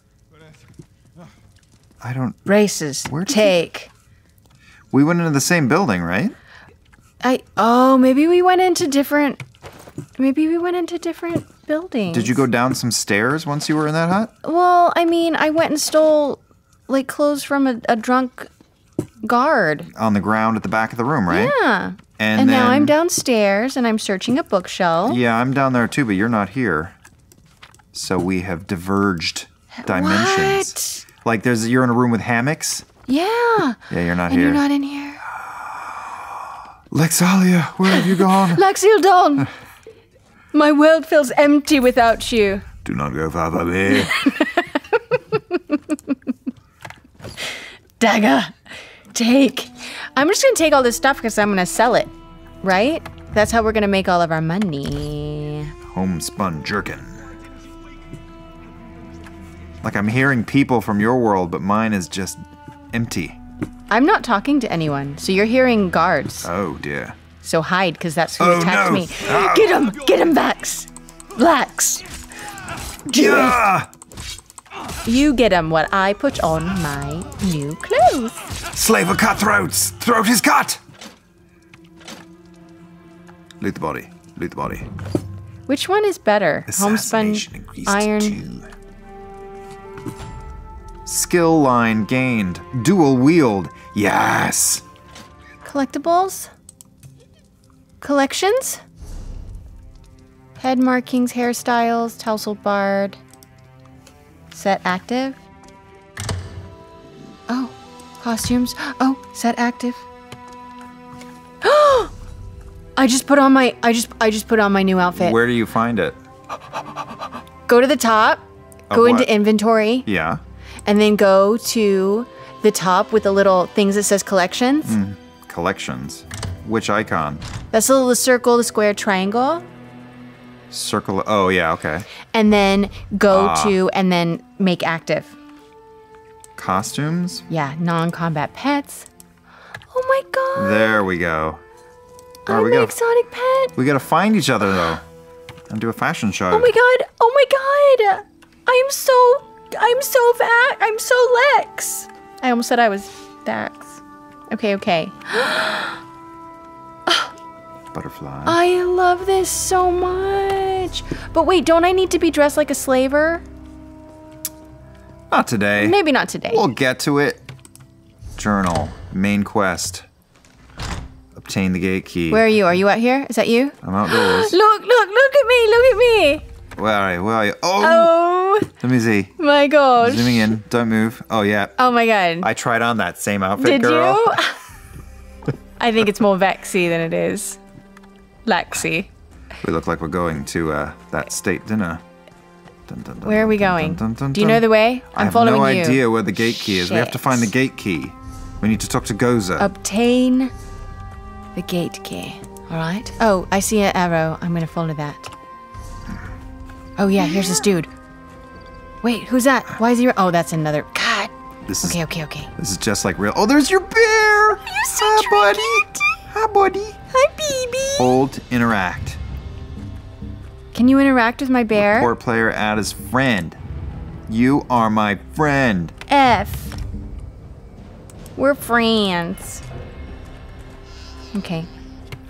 I don't.
Races.
Where did you-
take.
We went into the same building, right?
I oh maybe we went into different maybe we went into different buildings.
Did you go down some stairs once you were in that hut?
Well, I mean, I went and stole like clothes from a, a drunk guard.
On the ground at the back of the room, right?
Yeah.
And,
And, now I'm downstairs and I'm searching a bookshelf.
Yeah, I'm down there too, but you're not here. So we have diverged dimensions. What? Like there's you're in a room with hammocks.
Yeah.
Yeah, you're not
And
here.
you're not in here.
Lexalia, where have you gone?
Laxildon! My world feels empty without you.
Do not go far from here.
Dagger. Take. I'm just gonna take all this stuff because I'm gonna sell it. Right? That's how we're gonna make all of our money.
Homespun jerkin. Like I'm hearing people from your world, but mine is just empty.
I'm not talking to anyone, so you're hearing guards.
Oh dear.
So hide, because that's who
Oh,
attacked
no.
me. Get him! Get him, Vax! Blacks! Do
Ah!
You get him what I put on my new clothes.
Slaver cutthroats! Throat is cut! Loot the body. Loot the body.
Which one is better? Homespun, iron.
two. Skill line gained. Dual wield. Yes.
Collectibles? Collections? Head markings, hairstyles, tousled bard. Set active. Oh, costumes. Oh, set active. I just put on my I just I just put on my new outfit.
Where do you find it?
Go to the top,
Of
go
what?
into inventory,
Yeah.
And then go to the top with the little things that says collections.
Hmm. Collections. Which icon?
That's the little circle, the square, triangle.
Circle. Oh, yeah, okay.
and then go
Ah.
to and then make active.
Costumes?
Yeah, non-combat pets. Oh my god!
There we go. All right,
I'm
we
an exotic pet.
we gotta find each other, though. And do a fashion show.
Oh my god! Oh my god! I'm so I'm so vac. I'm so Lex. I almost said I was Dax. Okay, okay.
Butterfly.
I love this so much. But wait, don't I need to be dressed like a slaver?
Not today.
Maybe not today.
We'll get to it. Journal. Main quest. Obtain the gate key.
Where are you? Are you out here? Is that you?
I'm outdoors.
Look, look, look at me, look at me.
Where are you? Where are you? Oh,
Oh
let me see.
my gosh.
Zooming in. Don't move. Oh yeah.
Oh my god.
I tried on that same outfit,
Did
girl.
you? I think it's more Vexy than it is Lexi.
We look like we're going to uh, that state dinner. Dun, dun, dun,
Where are we going? Do you know the way?
I
I'm
have
following
no
you.
idea where the gate key is. We have to find the gate key. We need to talk to Goza.
Obtain the gate key. All right. Oh, I see an arrow. I'm gonna follow that. Oh yeah, here's this dude. Wait, who's that? Why is he? Oh, that's another. God.
this is
Okay, okay, okay.
this is just like real. Oh, there's your bear.
You so
Hi, buddy. Hi, buddy.
Hi, baby.
Hold, interact.
Can you interact with my bear?
Poor player add as friend. You are my friend.
F. We're friends. Okay.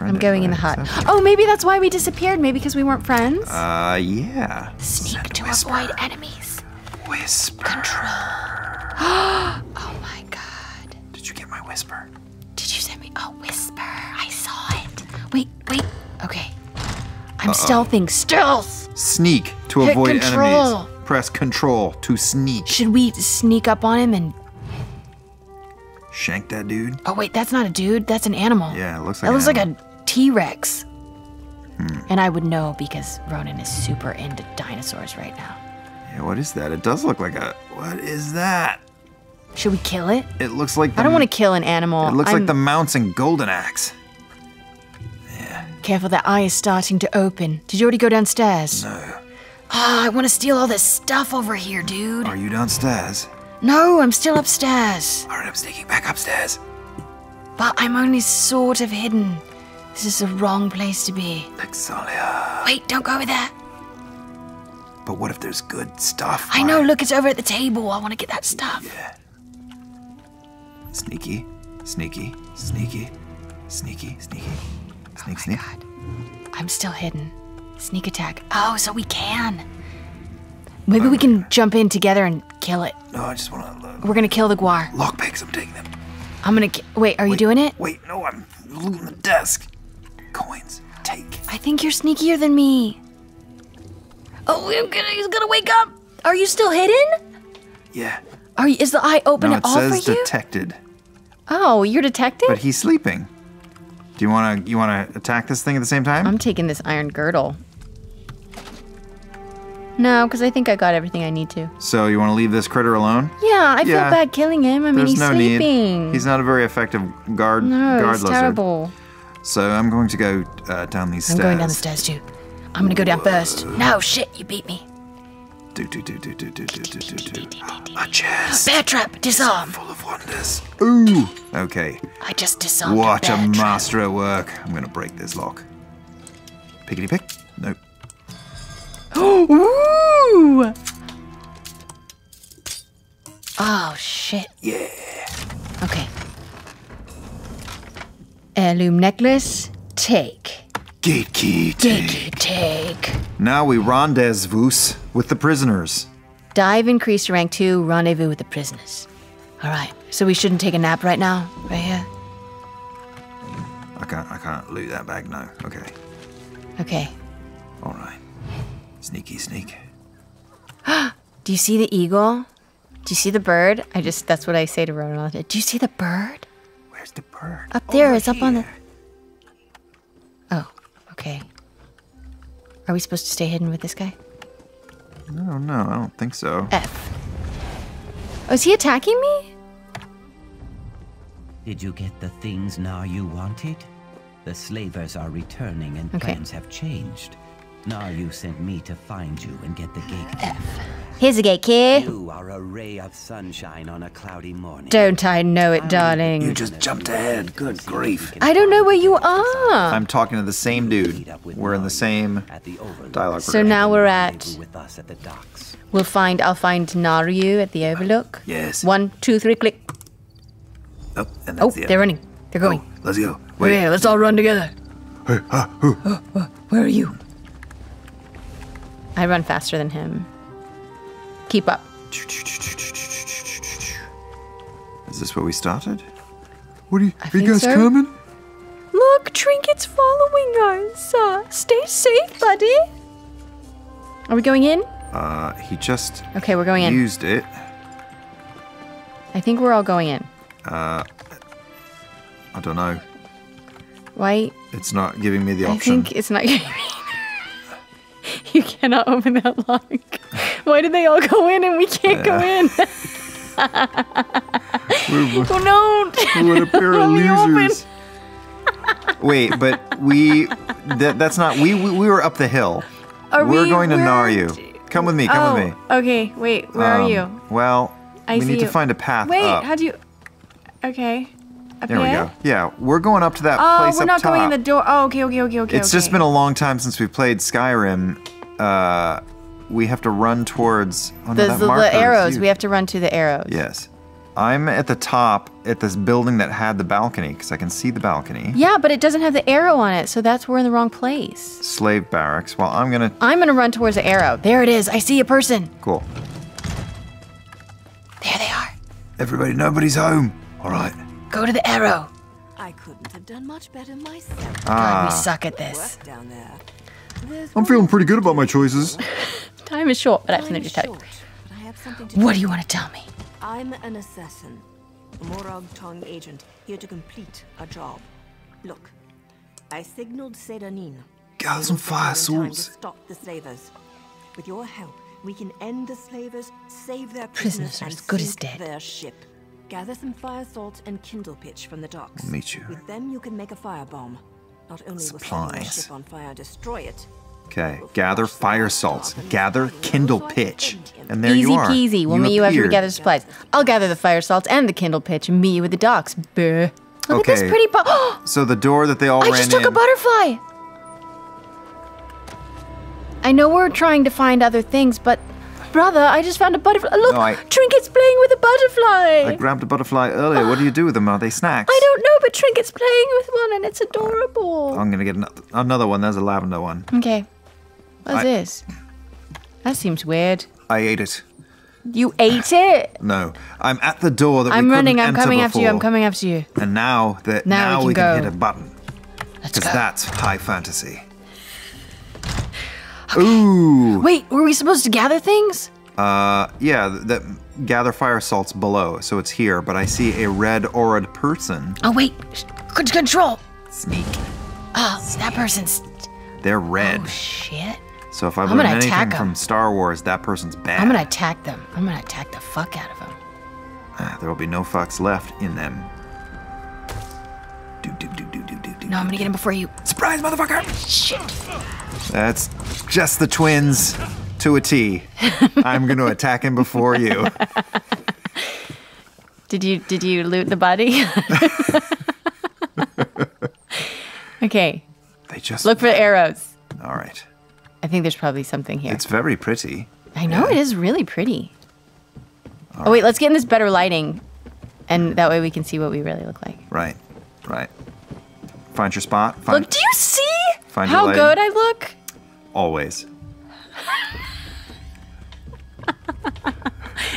I'm going in the hut. Oh, maybe that's why we disappeared. Maybe because we weren't friends.
Uh, yeah.
Sneak to avoid enemies.
Whisper. Control.
oh my god.
Did you get my whisper?
Did you send me? Oh, whisper. I saw it. Wait, wait. Okay. I'm stealthing. Stealth.
Sneak to
Hit
avoid
control.
enemies. Press control to sneak.
Should we sneak up on him and?
Shank that dude.
Oh wait, that's not a dude. That's an animal.
Yeah, it looks like an
looks like a T-Rex. And I would know because Ronan is super into dinosaurs right now.
Yeah, what is that? It does look like a. What is that?
Should we kill it?
It looks like. The,
I don't want to kill an animal.
It looks
I'm
like the mounts in Golden Axe. Yeah.
Careful. That eye is starting to open. Did you already go downstairs?
No.
Ah, I want to steal all this stuff over here, dude.
Are you downstairs?
No, I'm still upstairs.
Alright, I'm sneaking back upstairs.
But I'm only sort of hidden. This is the wrong place to be.
Exolia.
Wait, don't go over there.
But what if there's good stuff?
I know, look, it's over at the table. I want to get that stuff.
Yeah. Sneaky, sneaky, sneaky, sneaky, sneaky, oh sneak, sneak.
God. I'm still hidden. Sneak attack. Oh, so we can. Maybe we can jump in together and kill it.
No, I just want to look.
We're gonna kill the guar.
lockpicks. I'm taking them.
I'm gonna. Wait, are you doing it?
Wait, no, I'm looting the desk. Coins, take.
I think you're sneakier than me. Oh, I'm gonna, he's gonna wake up. Are you still hidden?
Yeah.
Are you, is the eye open
No,
at
it
all
says
for you?
detected,
oh, you're detected.
but he's sleeping. Do you want to? You want to attack this thing at the same time?
I'm taking this iron girdle. No, because I think I got everything I need to.
so you want to leave this critter alone?
Yeah, I feel bad killing him. I mean,
There's
he's
no
sleeping.
need. He's not a very effective guard.
no,
guard
it's
lizard.
terrible.
So I'm going to go uh, down these stairs.
I'm
stairs.
going down the stairs too. I'm gonna go down first. No, shit, you beat me.
Do do do do do do do do do do. A chest
Bear trap, disarm.
full of wonders. Ooh. Okay.
I just disarmed
What
a
a master at work. I'm gonna break this lock. Pickety pick. Nope.
Ooh! Oh shit.
Yeah.
Heirloom necklace, take.
Gate key.
Dicky, take.
Now we rendezvous with the prisoners.
Dive increased to rank two, rendezvous with the prisoners. Alright, so we shouldn't take a nap right now? Right here?
I can't. I can't loot that bag now. Okay.
Okay.
All right. Sneaky sneak.
Do you see the eagle? Do you see the bird? I just, that's what I say to the. Do you see the bird?
Where's the bird?
Up there,
Over
it's up on the. Oh, okay. Are we supposed to stay hidden with this guy?
No, no, I don't think so.
F. Oh, is he attacking me?
Did you get the things now you wanted? The slavers are returning and
Okay.
plans have changed. Now you sent me to find you and get the gate.
Here's a gate key.
You are a ray of sunshine on a cloudy morning.
Don't I know it, darling?
You just jumped ahead. Good grief.
I don't know where you are.
I'm talking to the same dude. We're in the same
At the Overlook.
dialogue.
So now we're at.
With us at the docks.
We'll find. I'll find Naryu at the Overlook.
Yes.
One, two, three, click.
Oh, and
Oh,
that's the
they're running. They're going.
Let's go.
Okay, let's all run together.
Hey, ah, who?
Where are you? I run faster than him. Keep up.
Is this where we started? What are you,
I think so.
Look, Trinket's following us. Uh, stay safe, buddy.
Are we going in?
Uh, he just
Okay, we're going in.
used it.
I think we're all going in.
Uh, I don't know.
Why?
It's not giving me the option.
I think it's not giving me. you cannot open that lock. Why did they all go in and we can't go in? oh no!
what a pair of
Let me open.
losers. Wait, but we that, that's not we, we we were up the hill.
Are
we're
we-
going to Naryu. Come with me, come
oh,
with me.
okay. Wait, where are
Um,
you?
Well,
I
we need to find a path
Wait,
up.
how do you? Okay. Up
there we
here?
go. Yeah, we're going up to that
Oh,
place
we're not going in the door. Oh, okay, okay, okay, okay.
it's just been a long time since we played Skyrim. Uh, we have to run towards oh, no,
the,
that
the, the arrows. We have to run to the arrows.
Yes. I'm at the top at this building that had the balcony because I can see the balcony.
Yeah, but it doesn't have the arrow on it, so that's we're in the wrong place.
Slave barracks. Well, I'm gonna.
I'm gonna run towards the arrow. There it is. I see a person.
Cool.
There they are.
Everybody, nobody's home. All right.
Go to the arrow.
I couldn't have done much better myself.
God, we suck at this.
Work down there. There's
I'm feeling pretty good about my choices.
Time is short, but I have something to tell you.
short, but I have something to
What do you want to tell me?
I'm an assassin, a Morag Tong agent, here to complete a job. Look, I signaled Sedanin.
Gather some fire
To
swords.
stop the slavers. With your help, we can end the slavers, save their
Prisoners
prisoners,
are
and
as good as
sink
dead.
their ship. Gather some fire salt and kindle pitch from the docks.
We'll meet you.
With them, you can make a firebomb. Not only will
Supplies.
on fire destroy it,
Okay. Gather fire salts. Gather kindle pitch. And there
Easy
you are.
Easy peasy. We'll meet you after we gather supplies. I'll gather the fire salts and the kindle pitch and meet you at the docks. Buh. Look at this pretty po-
So the door that they all
I
ran
just took
in.
a butterfly. I know we're trying to find other things, but brother, I just found a butterfly. Look,
No, I-
Trinket's playing with a butterfly.
I grabbed a butterfly earlier. What do you do with them? Are they snacks?
I don't know, but Trinket's playing with one and it's adorable.
I'm gonna get another one. There's a lavender one.
okay. What's
I-
this? That seems weird.
I ate it.
You ate it?
No, I'm at the door that we
I'm running. I'm coming after you. I'm coming after you.
And now that
Now we can
we can,
go.
hit a button because that's high fantasy. Ooh,
Wait, were we supposed to gather things?
uh, yeah. th- That gather fire salts below, so it's here. But I see a red auraed person.
Oh wait, control.
Sneak.
Oh, that person's.
They're red.
Oh shit.
so if I
gonna
anything from Star Wars, that person's bad.
I'm gonna attack them. I'm gonna attack the fuck out of them.
Ah, there will be no fucks left in them. Do, do, do,
No, I'm gonna get him before you.
Surprise, motherfucker!
Shit.
That's just the twins to a T. I'm going to attack him before you.
Did you did you loot the body? okay.
They just
Look for the arrows.
All right.
I think there's probably something here.
It's very pretty.
I know it is really pretty. oh wait, let's get in this better lighting, and that way we can see what we really look like.
Right. Right. Find your spot. Find
Look, do you see
Find
how good I look?
always.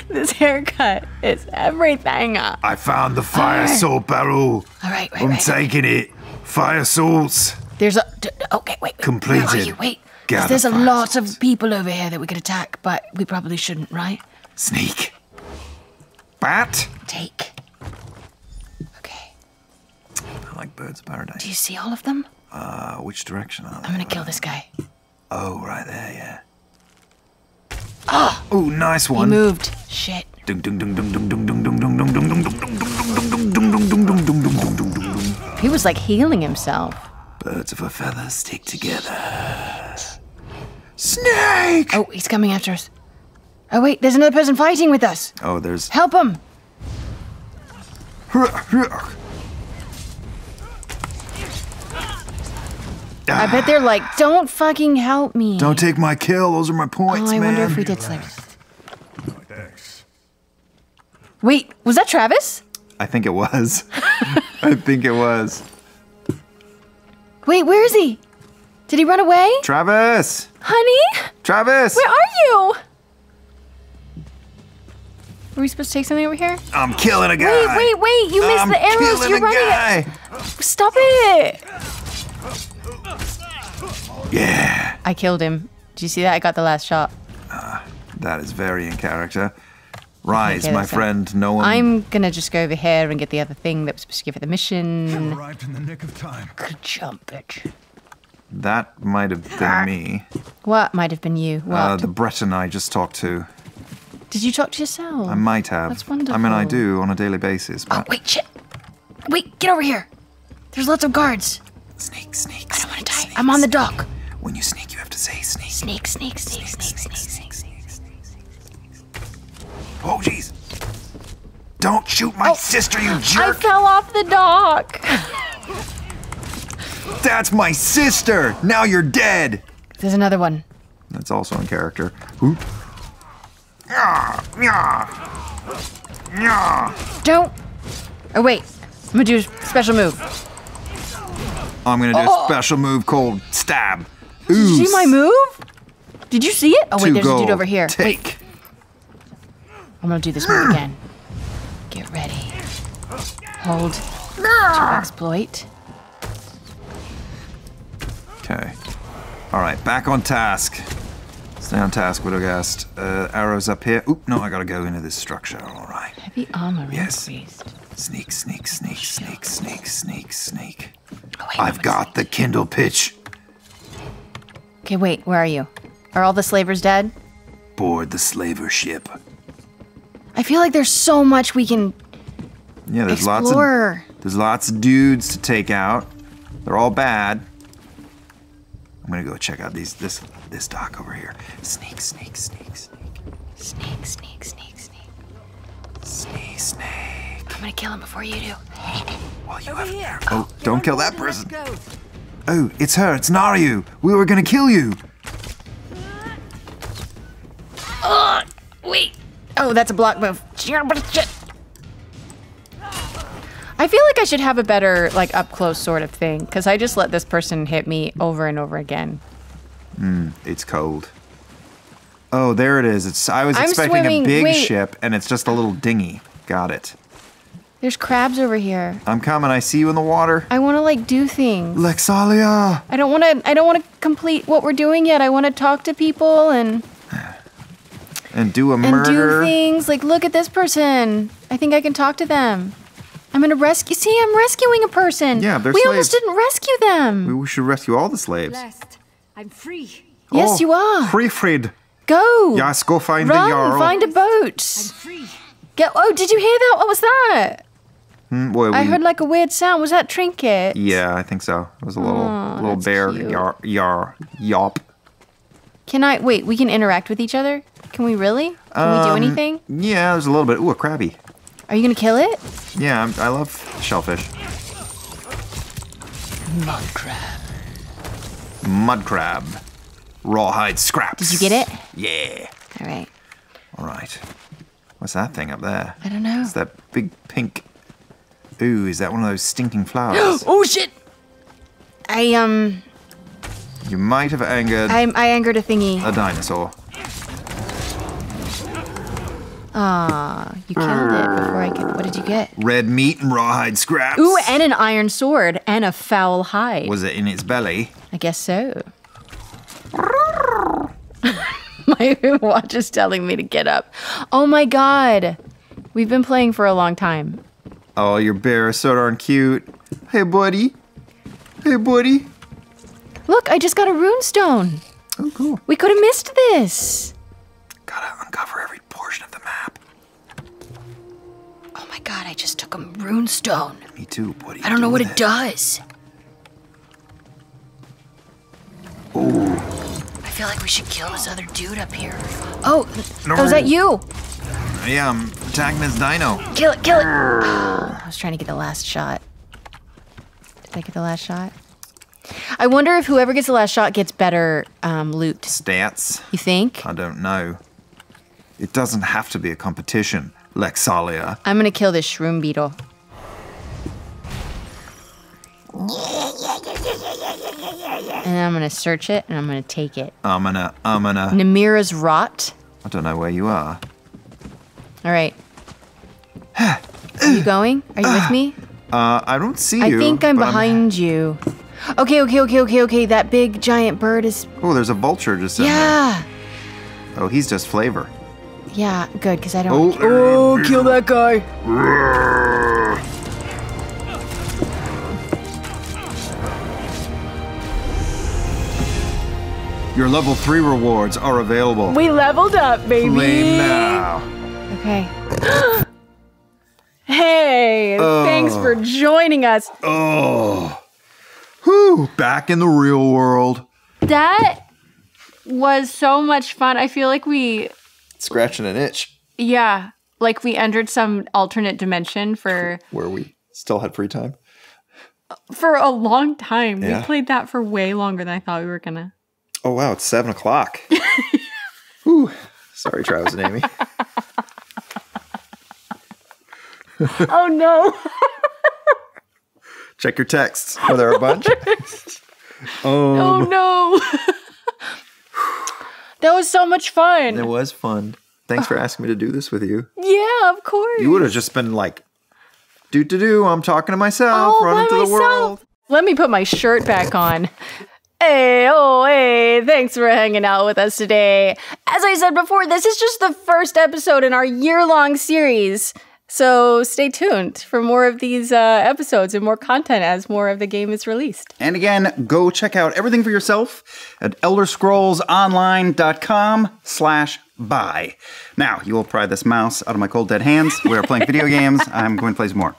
This haircut is everything.
I found the fire
Alright.
salt barrel.
right, right,
I'm
right.
taking it. Fire salts.
There's a. Okay, wait. wait, Where are
Completed.
you? Wait. There's a lot of people over here that we could attack, but we probably shouldn't, right?
Sneak. Bat.
Take
like Bird's of Paradise.
Do you see all of them?
Uh, which direction are they?
I'm gonna kill this guy.
Oh, right there, yeah. Ah, Oh! Nice one.
He moved. Shit. He was like healing himself.
Birds of a feather stick together. Snake!
Oh, he's coming after us. Oh, wait, there's another person fighting with us.
Oh, there's.
Help him! I bet they're like, don't fucking help me.
Don't take my kill. Those are my points,
Oh, I
man.
wonder if we did slaves. Wait, was that Travis?
I think it was. I think it was.
Wait, where is he? Did he run away?
Travis!
Honey?
Travis!
Where are you? Are we supposed to take something over here?
I'm killing a guy.
wait, wait! Wait! You missed
I'm
the arrows. You're running
guy.
it. Stop it!
Yeah,
I killed him. Did you see that? I got the last shot.
Ah, that is very in character. Rise,
Okay,
my
that's it.
friend. No one.
I'm gonna just go over here and get the other thing that was supposed to give it the mission.
Arrived in the nick of time.
Good job, bitch.
That might have been ah. me.
What might have been you? Uh, what?
Uh, the Breton I just talked to.
Did you talk to yourself?
I might have.
That's wonderful.
I mean, I do on a daily basis.
Oh
But
wait, shit! Wait, get over here. There's lots of guards.
Sneak, sneak,
I don't want to die. I'm on the dock.
When you sneak, you have to say sneak.
Snake, sneak, sneak, sneak, sneak, sneak, sneak.
Oh, jeez. Don't shoot my oh. sister, you
I
jerk.
fell off the dock.
That's my sister. Now you're dead.
There's another one.
That's also in character. Oop. Yeah, yeah, yeah.
Don't. Oh wait, I'm gonna do a special move.
I'm gonna do a oh. special move called stab. Ooh,
Did you see my move? Did you see it? Oh wait,
two
there's a dude over here. Wait,
Take.
I'm gonna do this move again. Get ready. Hold. To exploit.
Okay. All right, back on task. Stay on task, Widogast. Uh, arrows up here. Oop, no, I gotta go into this structure. All right.
Heavy armor
Yes.
increased.
Sneak, sneak, sneak, sneak, sneak, sneak, sneak.
Oh, wait,
I've
no,
got the Kindle pitch.
Okay, wait. Where are you? Are all the slavers dead?
Board the slaver ship.
I feel like there's so much we can
Yeah, there's lots of there's lots of dudes to take out. They're all bad. I'm gonna go check out these this this dock over here. Sneak, sneak, sneak, sneak,
Sneak, sneak, sneak, sneak.
sneak, sneak.
I'm gonna kill him before you do.
Well, you
Over
have
here.
Oh,
Get
don't kill that
and let's
person. Oh, it's her. It's Naryu. We were gonna kill you.
Uh, wait. Oh, that's a block move. I feel like I should have a better, like, up close sort of thing, because I just let this person hit me over and over again.
Hmm, it's cold. Oh, there it is. It's. I was
I'm
expecting
swimming-
a big
wait.
ship, and it's just a little dinghy. Got it.
There's crabs over here.
I'm coming. I see you in the water.
I want to, like, do things.
Lexalia.
I don't want to. I don't want to complete what we're doing yet. I want to talk to people and
And do a
and
murder.
do things. Like, look at this person. I think I can talk to them. I'm gonna rescue. See, I'm rescuing a person.
Yeah, they're
we almost didn't rescue them.
We should rescue all the slaves.
Blessed. I'm free.
yes,
Oh,
you are.
Free Fred.
Go.
Yes, go find
Run.
the Jarl.
Find a boat.
I'm free.
Get. Oh, did you hear that? What was that?
Hmm, well,
I heard like a weird sound. Was that trinket?
Yeah, I think so. It was a little
Aw,
little bear
cute.
yar yar yop.
Can I wait? We can interact with each other. Can we really? Can we do
Um,
anything?
Yeah, there's a little bit. Ooh, a crabby.
Are you gonna kill it?
Yeah, I'm, I love shellfish.
Mud crab.
Mud crab. Rawhide scraps.
Did you get it?
Yeah.
All right.
All right. What's that thing up there?
I don't know.
It's that big pink. Ooh, is that one of those stinking flowers?
Oh shit! I um
you might have angered
I I angered a thingy.
a dinosaur.
Ah, you killed it before I could. What did you get?
Red meat and rawhide scraps.
Ooh, and an iron sword and a foul hide.
Was it in its belly?
I guess so. my watch is telling me to get up. Oh my god. We've been playing for a long time.
Oh, your bear is so darn cute. Hey, buddy. Hey, buddy.
Look, I just got a rune stone.
Oh, cool.
We could have missed this.
Gotta uncover every portion of the map.
Oh my god, I just took a rune stone.
Me too. buddy.
I don't know what
with
it does.
Oh,
I feel like we should kill this other dude up here. Oh, oh, was that you?
Yeah, I'm attacking this dino.
Kill it, kill it. I was trying to get the last shot. Did I get the last shot? I wonder if whoever gets the last shot gets better um, loot.
Stats?
You think?
I don't know. It doesn't have to be a competition, Lexalia.
I'm gonna kill this shroom beetle. And I'm gonna search it and I'm gonna take it.
I'm gonna, I'm gonna.
Namira's rot.
I don't know where you are.
All right, Are you going? Are you with me?
Uh, I don't see
I
you.
think I'm behind you. Okay, okay, okay, okay, okay. That big giant bird is.
Oh, there's a vulture just in there.
Yeah.
Oh, he's just flavor.
Yeah, good, because I don't.
Oh,
oh, kill that guy.
Your level three rewards are available.
We leveled up, baby.
Flame now.
Okay. hey, thanks for joining us.
Oh. Whew, back in the real world.
That was so much fun. I feel like we,
Scratching an itch
yeah, like we entered some alternate dimension for
where we still had free time.
for a long time.
Yeah.
We played that for way longer than I thought we were gonna.
Oh wow, it's seven o'clock. Whew. Sorry, Travis and Amy.
Oh no!
Check your texts. Were there a bunch?
Oh um, no! that was so much fun.
It was fun. Thanks for asking me to do this with you.
Yeah, of course.
You would have just been like, do do do. I'm talking to myself.
Oh,
run
by
into the world.
Let me put my shirt back on. Hey, oh, hey, thanks for hanging out with us today. As I said before, this is just the first episode in our year long series. So stay tuned for more of these uh, episodes and more content as more of the game is released.
And again, go check out everything for yourself at elderscrollsonline.com slash buy. Now, you will pry this mouse out of my cold dead hands. We are playing video games. I'm going to play some more.